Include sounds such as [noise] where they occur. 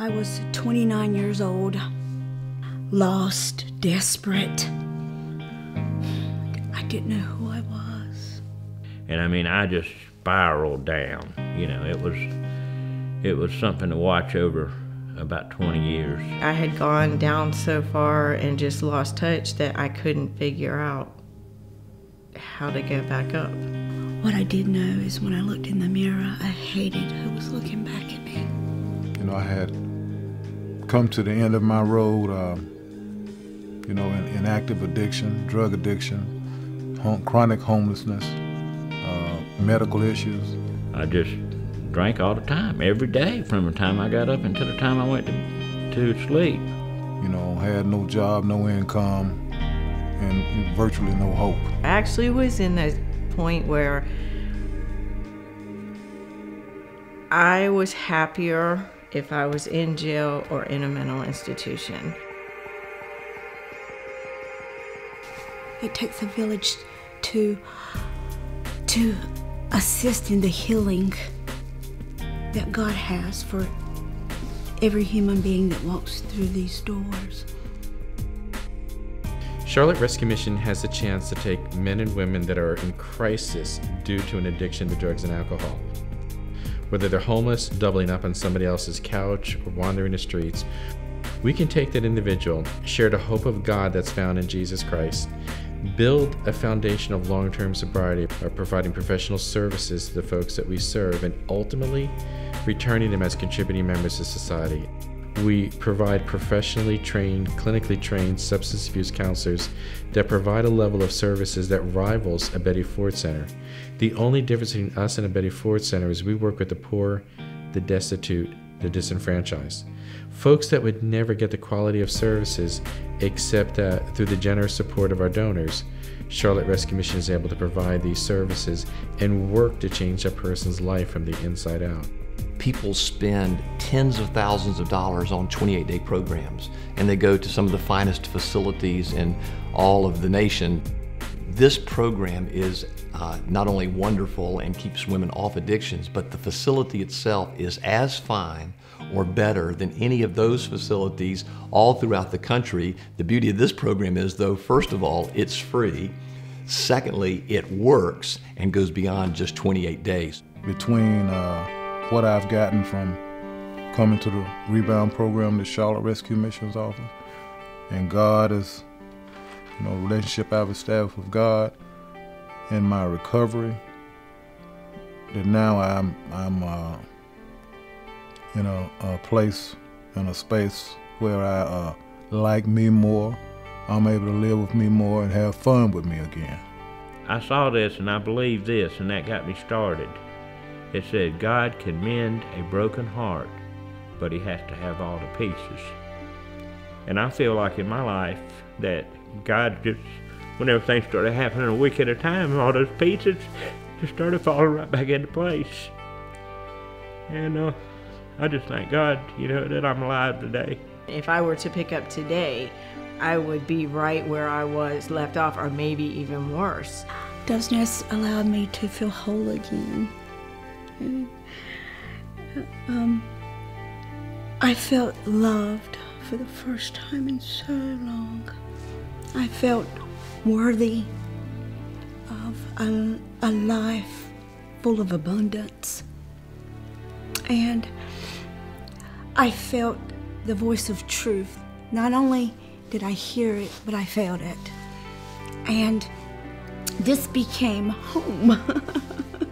I was 29 years old, lost, desperate. I didn't know who I was. And I mean, I just spiraled down. You know, it was it was something to watch over about 20 years. I had gone down so far and just lost touch that I couldn't figure out how to get back up. What I did know is when I looked in the mirror, I hated who was looking back at me. You know, I had come to the end of my road, uh, you know, in, in, active addiction, drug addiction, home, chronic homelessness, uh, medical issues. I just drank all the time, every day, from the time I got up until the time I went to, to sleep. You know, had no job, no income, and virtually no hope. I actually was in a point where I was happier if I was in jail or in a mental institution. It takes a village to to assist in the healing that God has for every human being that walks through these doors. Charlotte Rescue Mission has the chance to take men and women that are in crisis due to an addiction to drugs and alcohol. Whether they're homeless, doubling up on somebody else's couch, or wandering the streets, we can take that individual, share the hope of God that's found in Jesus Christ, build a foundation of long term sobriety by providing professional services to the folks that we serve, and ultimately returning them as contributing members to society. We provide professionally trained, clinically trained substance abuse counselors that provide a level of services that rivals a Betty Ford Center. The only difference between us and a Betty Ford Center is we work with the poor, the destitute, the disenfranchised. Folks that would never get the quality of services except that through the generous support of our donors, Charlotte Rescue Mission is able to provide these services and work to change a person's life from the inside out. People spend tens of thousands of dollars on 28 day programs, and they go to some of the finest facilities in all of the nation. This program is uh, not only wonderful and keeps women off addictions, but the facility itself is as fine or better than any of those facilities all throughout the country. The beauty of this program is, though, first of all, it's free. Secondly, it works and goes beyond just 28 days. Between uh, what I've gotten from coming to the rebound program, the Charlotte Rescue Missions office, and God is, you know, relationship I've established with God, and my recovery, that now I'm I'm uh, in a, a place, in a space where I uh, like me more. I'm able to live with me more and have fun with me again. I saw this and I believed this, and that got me started. It said, God can mend a broken heart, but He has to have all the pieces. And I feel like in my life that God just, whenever things started happening a week at a time, all those pieces just started falling right back into place. And uh, I just thank God, you know, that I'm alive today. If I were to pick up today, I would be right where I was left off, or maybe even worse. Dove's Nest allowed me to feel whole again. [laughs] Um, I felt loved for the first time in so long. I felt worthy of a, a life full of abundance. And I felt the voice of truth. Not only did I hear it, but I felt it. And this became home. [laughs]